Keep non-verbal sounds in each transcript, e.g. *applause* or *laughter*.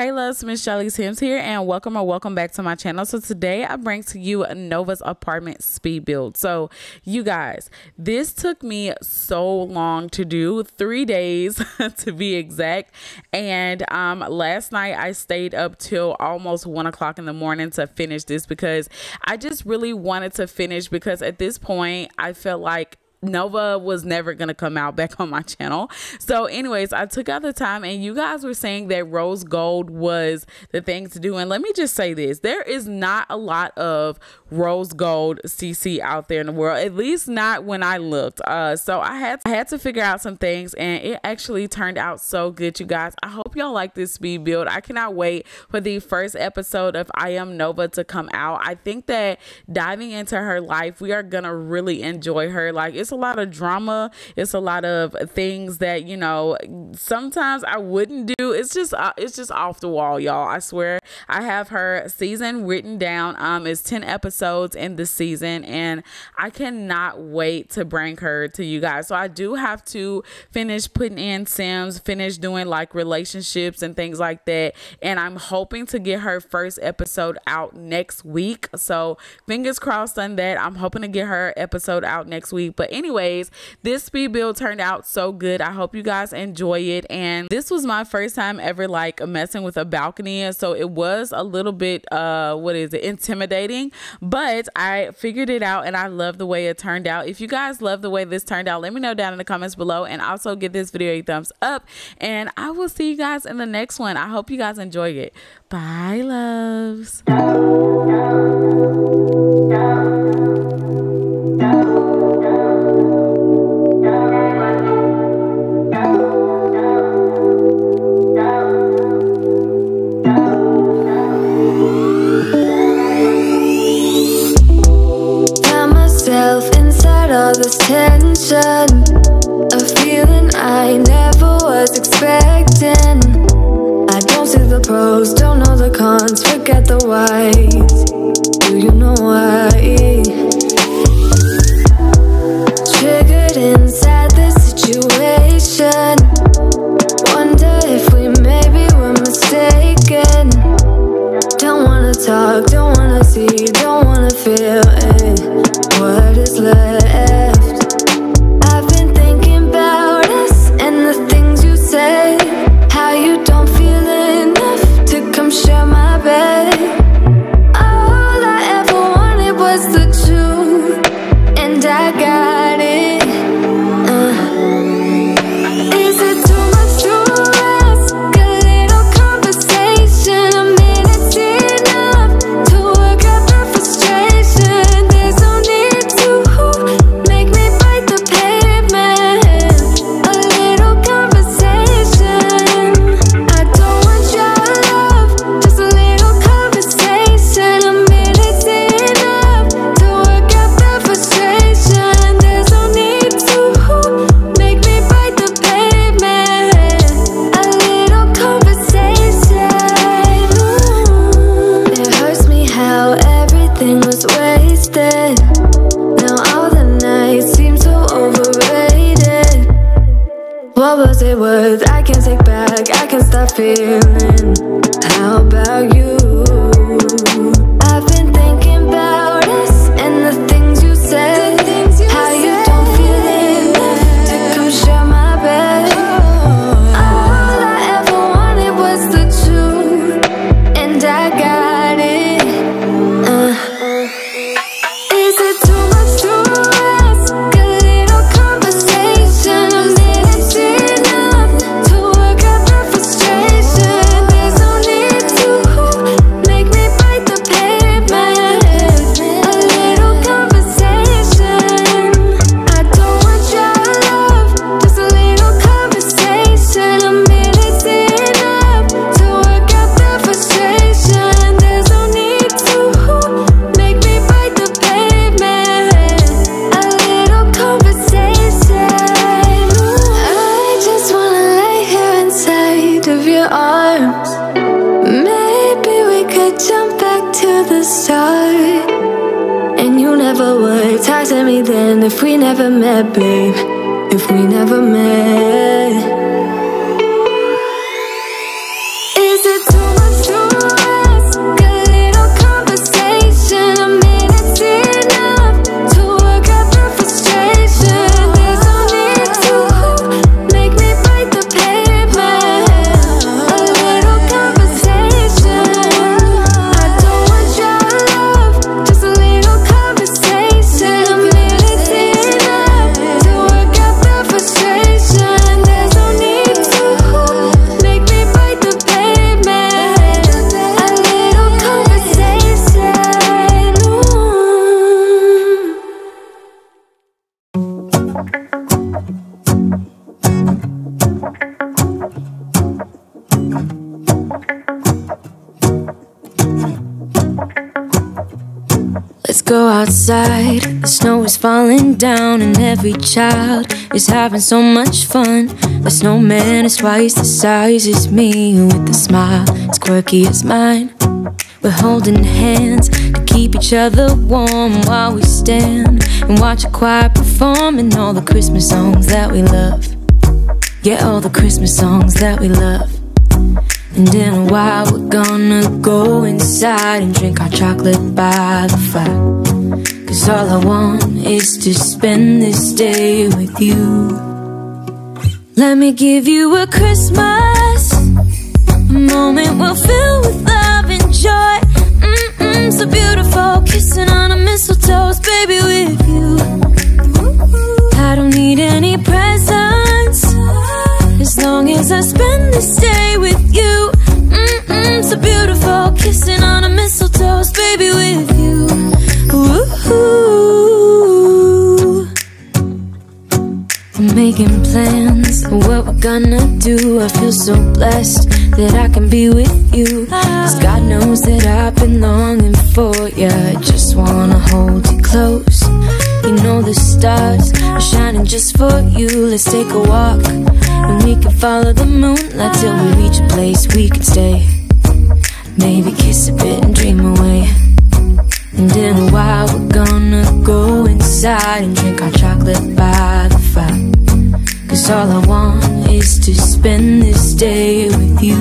Hey loves, Miss Jolly Sims here and welcome or welcome back to my channel. So today I bring to you Nova's apartment speed build. So you guys, this took me so long to do, three days *laughs* to be exact. And um, last night I stayed up till almost one o'clock in the morning to finish this because I just really wanted to finish because at this point I felt like Nova was never going to come out back on my channel. So, anyways, I took out the time, and you guys were saying that rose gold was the thing to do. And let me just say this there is not a lot of rose gold CC out there in the world, at least not when I looked. Uh, so, I had, I had to figure out some things, and it actually turned out so good, you guys. I hope y'all like this speed build. I cannot wait for the first episode of I Am Nova to come out. I think that diving into her life, we are going to really enjoy her. Like, it's it's a lot of drama. It's a lot of things that, you know, sometimes I wouldn't do. It's just uh, it's just off the wall, y'all. I swear. I have her season written down. Um it's 10 episodes in the season and I cannot wait to bring her to you guys. So I do have to finish putting in Sims, finish doing like relationships and things like that. And I'm hoping to get her first episode out next week. So fingers crossed on that. I'm hoping to get her episode out next week. But anyways, this speed build turned out so good. I hope you guys enjoy it. And this was my first time ever like messing with a balcony. So it was a little bit, uh, what is it, intimidating. But I figured it out and I love the way it turned out. If you guys love the way this turned out, let me know down in the comments below. And also give this video a thumbs up. And I will see you guys in the next one. I hope you guys enjoy it. Bye, loves. Start. And you never would talk to me then if we never met, babe. If we never met. Outside, the snow is falling down, and every child is having so much fun. The snowman is twice the size as me, with a smile as quirky as mine. We're holding hands to keep each other warm while we stand and watch a choir performing all the Christmas songs that we love. Yeah, all the Christmas songs that we love. And in a while, we're gonna go inside and drink our chocolate by the fire. Cause all I want is to spend this day with you. Let me give you a Christmas, a moment we'll fill with love and joy. Mm-mm, so beautiful, kissing on a mistletoe, baby, with you. I don't need any presents as long as I spend this day gonna do. I feel so blessed that I can be with you. Cause God knows that I've been longing for you. I just wanna hold you close. You know the stars are shining just for you. Let's take a walk and we can follow the moonlight till we reach a place we can stay. Maybe kiss a bit and dream away. And in a while, we're gonna go inside and drink our chocolate by the fire. Cause all I want is to spend this day with you.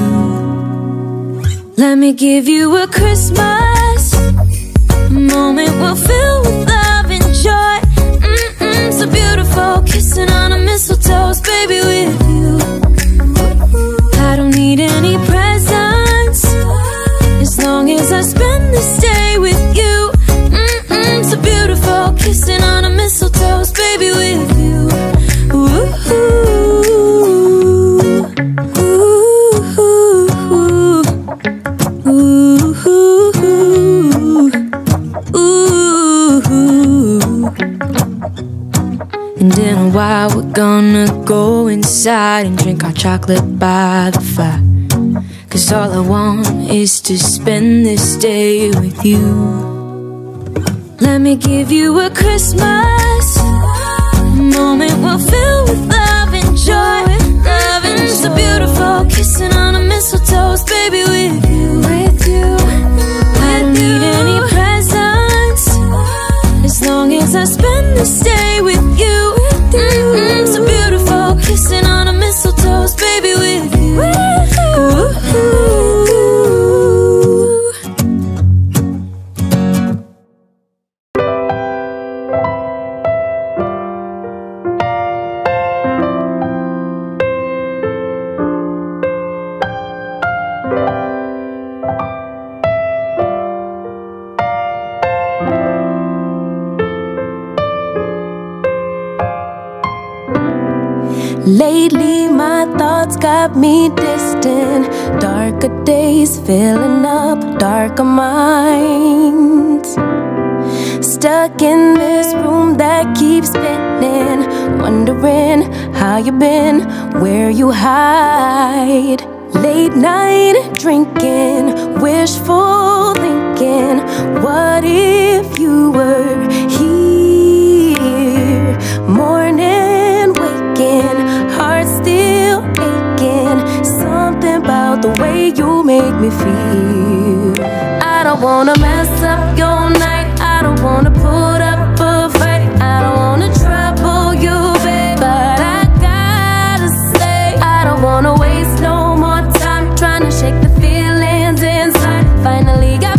Let me give you a Christmas, moment we'll fill with love and joy. Mm-mm, so beautiful, kissing on a mistletoe, baby, with you. Go inside and drink our chocolate by the fire. Cause all I want is to spend this day with you. Let me give you a Christmas, moment we'll fill with love and joy. Love and so beautiful, kissing on a mistletoe, baby, with you. With you, I don't need any presents as long as I spend this day with you. Mm-mm, so Lately, my thoughts got me distant. Darker days filling up darker minds. Stuck in this room that keeps spinning. Wondering how you been, where you hide. Late night drinking, wishful thinking. What if you were you make me feel. I don't wanna mess up your night. I don't wanna put up a fight. I don't wanna trouble you, babe. But I gotta say, I don't wanna waste no more time trying to shake the feelings inside. Finally, I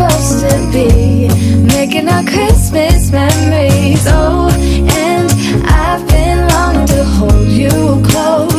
supposed to be? Making our Christmas memories. Oh, and I've been longing to hold you close.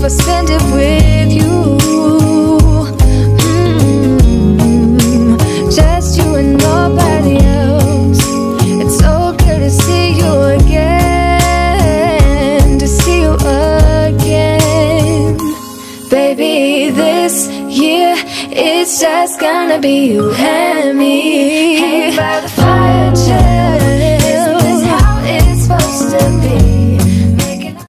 If I spend it with